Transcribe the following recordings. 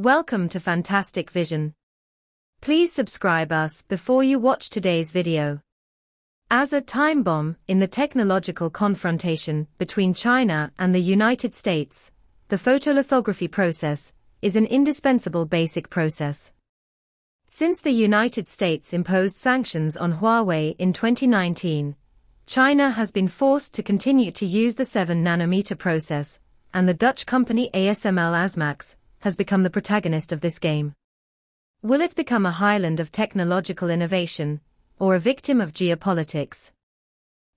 Welcome to Fantastic Vision. Please subscribe us before you watch today's video. As a time bomb in the technological confrontation between China and the United States, the photolithography process is an indispensable basic process. Since the United States imposed sanctions on Huawei in 2019, China has been forced to continue to use the 7 nanometer process, and the Dutch company ASML ASMAX has become the protagonist of this game. Will it become a highland of technological innovation, or a victim of geopolitics?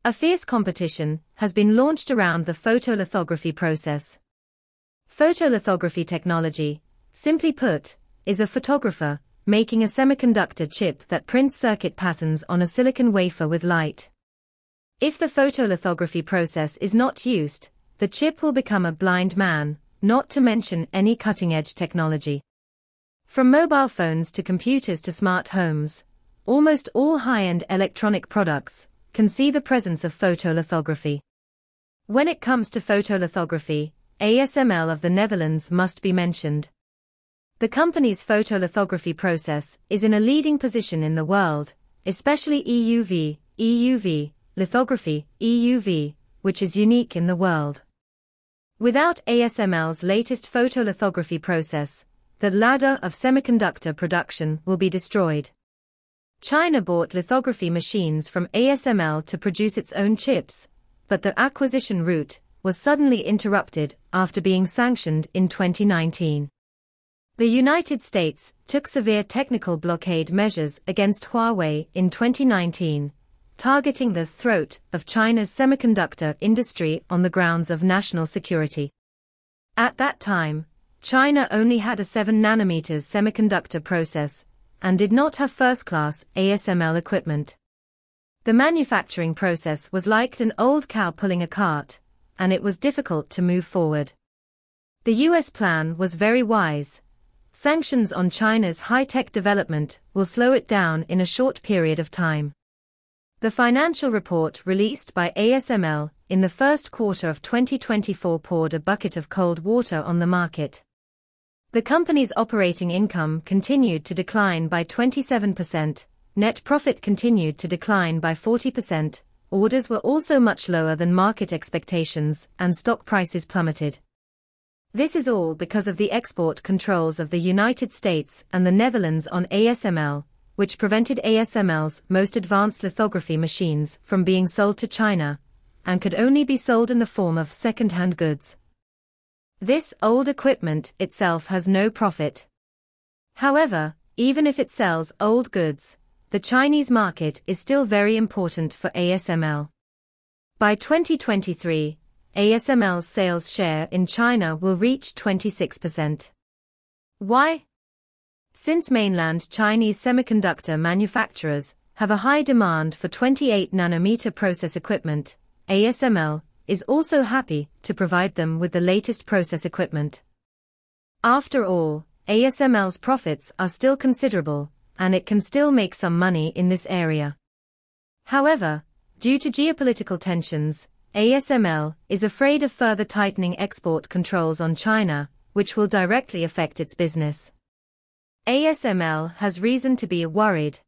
A fierce competition has been launched around the photolithography process. Photolithography technology, simply put, is a photographer making a semiconductor chip that prints circuit patterns on a silicon wafer with light. If the photolithography process is not used, the chip will become a blind man, not to mention any cutting-edge technology. From mobile phones to computers to smart homes, almost all high-end electronic products can see the presence of photolithography. When it comes to photolithography, ASML of the Netherlands must be mentioned. The company's photolithography process is in a leading position in the world, especially EUV, EUV, lithography, EUV, which is unique in the world. Without ASML's latest photolithography process, the ladder of semiconductor production will be destroyed. China bought lithography machines from ASML to produce its own chips, but the acquisition route was suddenly interrupted after being sanctioned in 2019. The United States took severe technical blockade measures against Huawei in 2019, targeting the throat of China's semiconductor industry on the grounds of national security. At that time, China only had a 7 nanometers semiconductor process and did not have first-class ASML equipment. The manufacturing process was like an old cow pulling a cart, and it was difficult to move forward. The US plan was very wise. Sanctions on China's high-tech development will slow it down in a short period of time. The financial report released by ASML in the first quarter of 2024 poured a bucket of cold water on the market. The company's operating income continued to decline by 27%, net profit continued to decline by 40%, orders were also much lower than market expectations, and stock prices plummeted. This is all because of the export controls of the United States and the Netherlands on ASML, which prevented ASML's most advanced lithography machines from being sold to China, and could only be sold in the form of second-hand goods. This old equipment itself has no profit. However, even if it sells old goods, the Chinese market is still very important for ASML. By 2023, ASML's sales share in China will reach 26%. Why? Since mainland Chinese semiconductor manufacturers have a high demand for 28 nanometer process equipment, ASML is also happy to provide them with the latest process equipment. After all, ASML's profits are still considerable, and it can still make some money in this area. However, due to geopolitical tensions, ASML is afraid of further tightening export controls on China, which will directly affect its business. ASML has reason to be worried.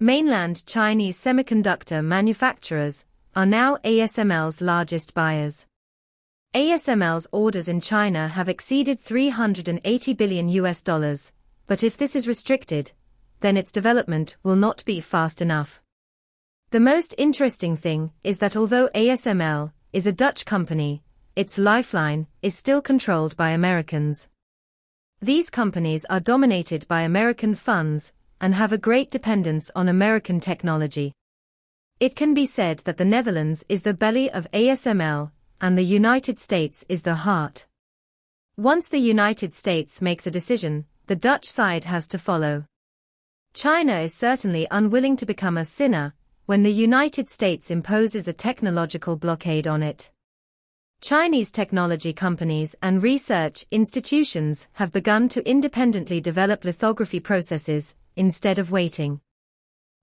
Mainland Chinese semiconductor manufacturers are now ASML's largest buyers. ASML's orders in China have exceeded 380 billion US dollars, but if this is restricted, then its development will not be fast enough. The most interesting thing is that although ASML is a Dutch company, its lifeline is still controlled by Americans. These companies are dominated by American funds and have a great dependence on American technology. It can be said that the Netherlands is the belly of ASML and the United States is the heart. Once the United States makes a decision, the Dutch side has to follow. China is certainly unwilling to become a sinner when the United States imposes a technological blockade on it. Chinese technology companies and research institutions have begun to independently develop lithography processes instead of waiting.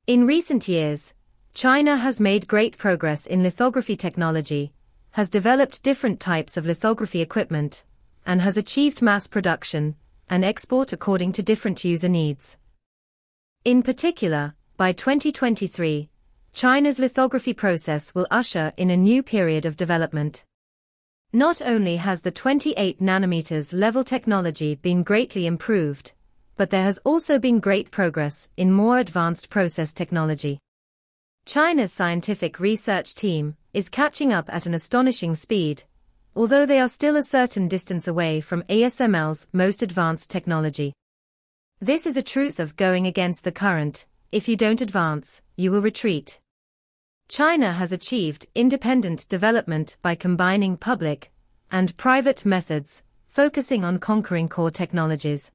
In recent years, China has made great progress in lithography technology, has developed different types of lithography equipment, and has achieved mass production, and export according to different user needs. In particular, by 2023, China's lithography process will usher in a new period of development. Not only has the 28 nanometers level technology been greatly improved, but there has also been great progress in more advanced process technology. China's scientific research team is catching up at an astonishing speed, although they are still a certain distance away from ASML's most advanced technology. This is a truth of going against the current, if you don't advance, you will retreat. China has achieved independent development by combining public and private methods, focusing on conquering core technologies.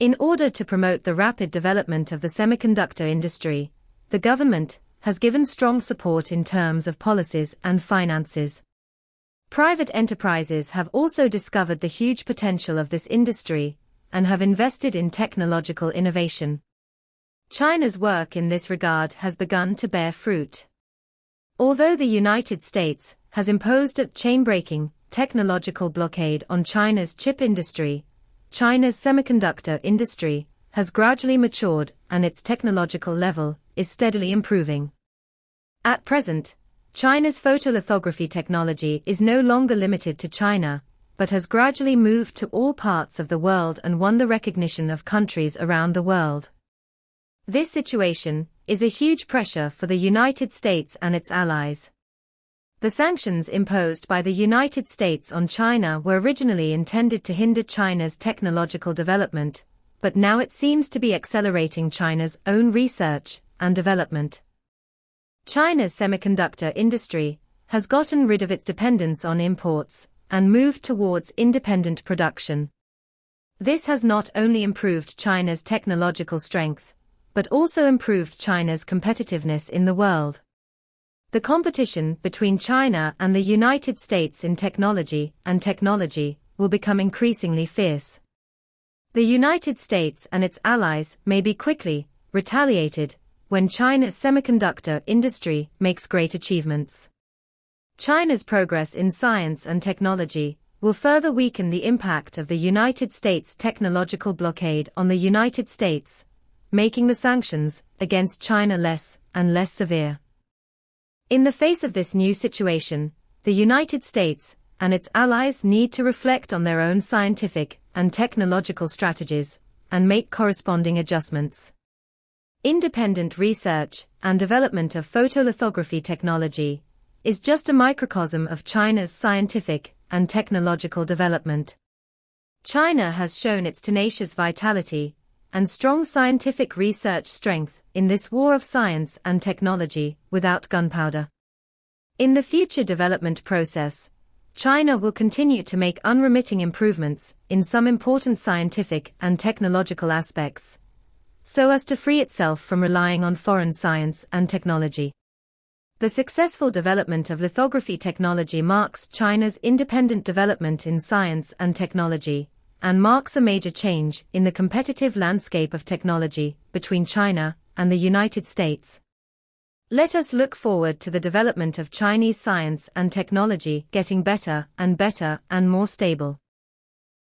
In order to promote the rapid development of the semiconductor industry, the government has given strong support in terms of policies and finances. Private enterprises have also discovered the huge potential of this industry and have invested in technological innovation. China's work in this regard has begun to bear fruit. Although the United States has imposed a chain-breaking technological blockade on China's chip industry, China's semiconductor industry has gradually matured and its technological level is steadily improving. At present, China's photolithography technology is no longer limited to China, but has gradually moved to all parts of the world and won the recognition of countries around the world. This situation is a huge pressure for the United States and its allies. The sanctions imposed by the United States on China were originally intended to hinder China's technological development, but now it seems to be accelerating China's own research and development. China's semiconductor industry has gotten rid of its dependence on imports and moved towards independent production. This has not only improved China's technological strength, but also improved China's competitiveness in the world. The competition between China and the United States in technology and technology will become increasingly fierce. The United States and its allies may be quickly retaliated when China's semiconductor industry makes great achievements. China's progress in science and technology will further weaken the impact of the United States technological blockade on the United States making the sanctions against China less and less severe. In the face of this new situation, the United States and its allies need to reflect on their own scientific and technological strategies and make corresponding adjustments. Independent research and development of photolithography technology is just a microcosm of China's scientific and technological development. China has shown its tenacious vitality and strong scientific research strength in this war of science and technology without gunpowder. In the future development process, China will continue to make unremitting improvements in some important scientific and technological aspects, so as to free itself from relying on foreign science and technology. The successful development of lithography technology marks China's independent development in science and technology, and marks a major change in the competitive landscape of technology between China and the United States. Let us look forward to the development of Chinese science and technology getting better and better and more stable.